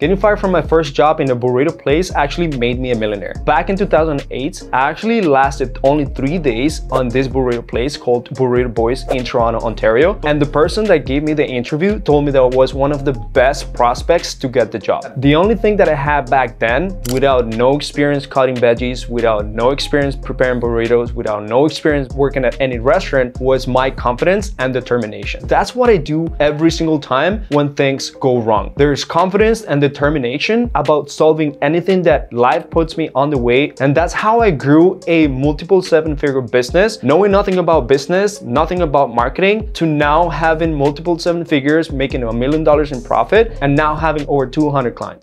Getting fired from my first job in a burrito place actually made me a millionaire. Back in 2008, I actually lasted only three days on this burrito place called Burrito Boys in Toronto, Ontario. And the person that gave me the interview told me that I was one of the best prospects to get the job. The only thing that I had back then, without no experience cutting veggies, without no experience preparing burritos, without no experience working at any restaurant, was my confidence and determination. That's what I do every single time when things go wrong. There's confidence and determination about solving anything that life puts me on the way. And that's how I grew a multiple seven figure business, knowing nothing about business, nothing about marketing, to now having multiple seven figures, making a million dollars in profit, and now having over 200 clients.